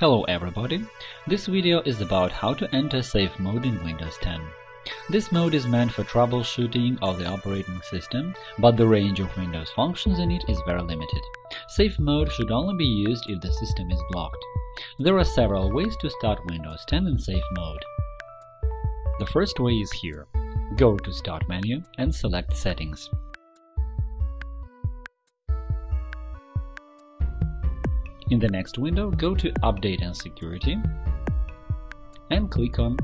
Hello everybody! This video is about how to enter safe mode in Windows 10. This mode is meant for troubleshooting of the operating system, but the range of Windows functions in it is very limited. Safe mode should only be used if the system is blocked. There are several ways to start Windows 10 in safe mode. The first way is here. Go to Start menu and select Settings. In the next window, go to Update and Security and click on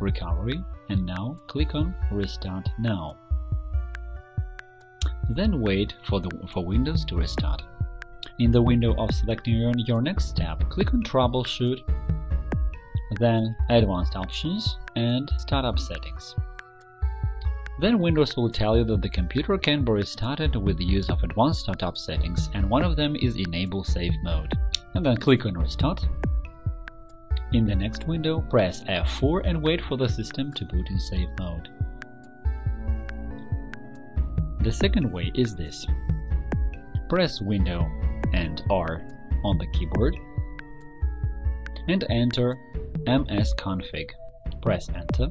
Recovery and now click on Restart Now. Then wait for, the, for Windows to restart. In the window of selecting your, your next step, click on Troubleshoot, then Advanced Options and Startup Settings. Then Windows will tell you that the computer can be restarted with the use of advanced startup settings, and one of them is Enable Safe Mode. And then click on Restart. In the next window, press F4 and wait for the system to boot in safe mode. The second way is this. Press Window and R on the keyboard and enter msconfig. Press Enter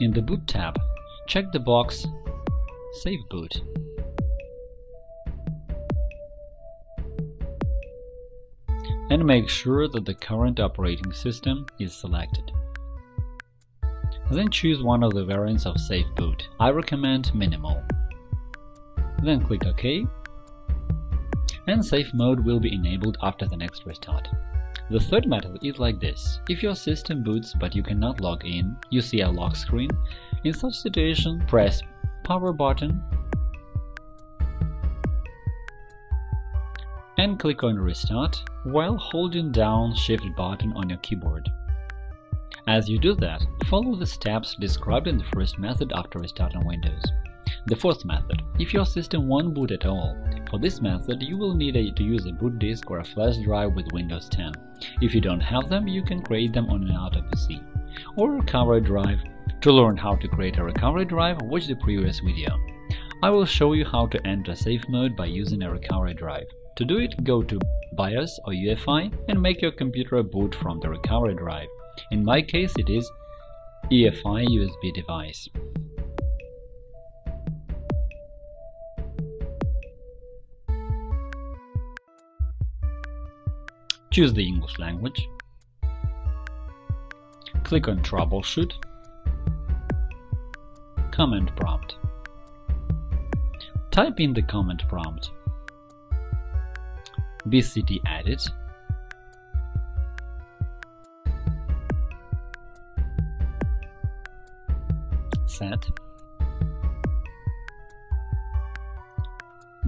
In the Boot tab, check the box Safe Boot. And make sure that the current operating system is selected. Then choose one of the variants of Safe Boot. I recommend Minimal. Then click OK, and Safe Mode will be enabled after the next restart. The third method is like this. If your system boots but you cannot log in, you see a lock screen. In such situation, press power button and click on restart while holding down shift button on your keyboard. As you do that, follow the steps described in the first method after restarting Windows. The fourth method. If your system won't boot at all, for this method you will need a, to use a boot disk or a flash drive with Windows 10. If you don't have them, you can create them on an auto PC or recovery drive. To learn how to create a recovery drive, watch the previous video. I will show you how to enter safe mode by using a recovery drive. To do it, go to BIOS or UEFI and make your computer boot from the recovery drive. In my case, it is EFI USB device. Choose the English language. Click on Troubleshoot. Command prompt. Type in the command prompt bcdedit set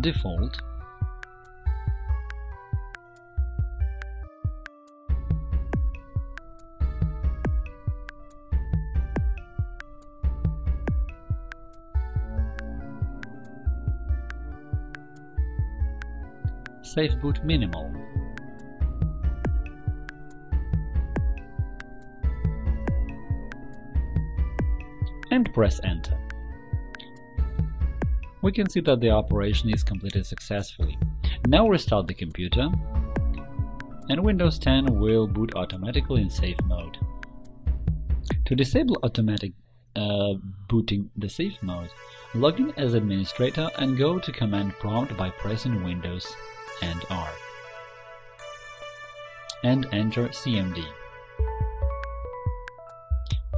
default Safe boot minimal. And press enter. We can see that the operation is completed successfully. Now restart the computer and Windows 10 will boot automatically in safe mode. To disable automatic uh, booting the safe mode, log in as administrator and go to command prompt by pressing Windows and R. And enter CMD.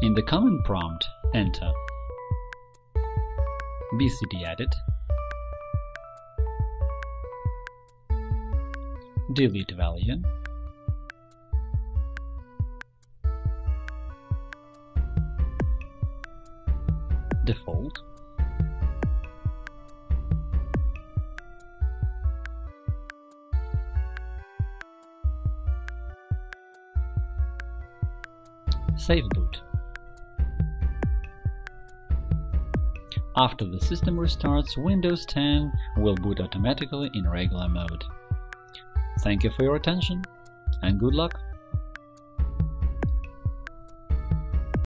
In the command prompt, enter bcdedit, delete value, default, Safe boot. After the system restarts, Windows 10 will boot automatically in regular mode. Thank you for your attention and good luck!